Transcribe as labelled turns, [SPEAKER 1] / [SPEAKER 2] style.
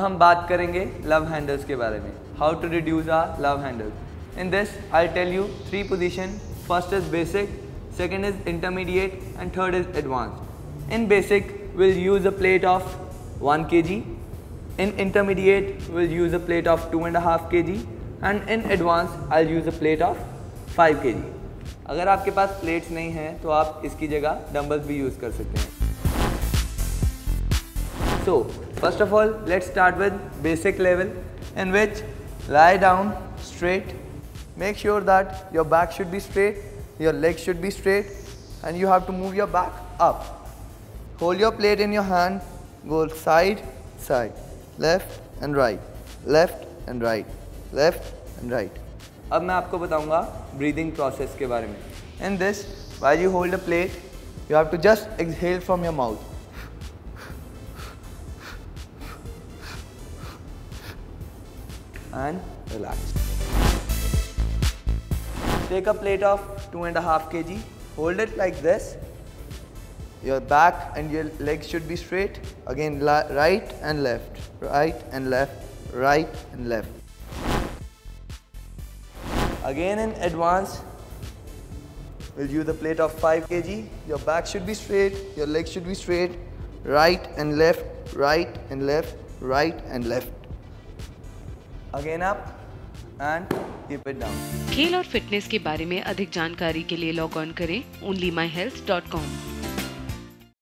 [SPEAKER 1] हम बात करेंगे लव हैंडल्स के बारे में. How to reduce our love handles in this I tell you three position first is basic second is intermediate and third is advance in basic will use a plate of one K G in intermediate will use a plate of two and half K G and in advance I use a plate of five K G अगर आपके पास plates नहीं हैं तो आप इसकी जगह dumbbells भी use कर सकते हैं. सो first of all, let's start with basic level in which lie down straight. Make sure that your back should be straight, your legs should be straight, and you have to move your back up. Hold your plate in your hand, go side, side, left and right, left and right, left and right. अब मैं आपको बताऊँगा breathing process के बारे में. In this, while you hold a plate, you have to just exhale from your mouth. And relax. Take a plate of two and a half kg, hold it like this. Your back and your legs should be straight. Again, right and left, right and left, right and left. Again in advance, we'll use the plate of 5 kg. Your back should be straight, your legs should be straight, right and left, right and left, right and left. Again up and keep it down
[SPEAKER 2] खेल और fitness के बारे में अधिक जानकारी के लिए log on करें ओनली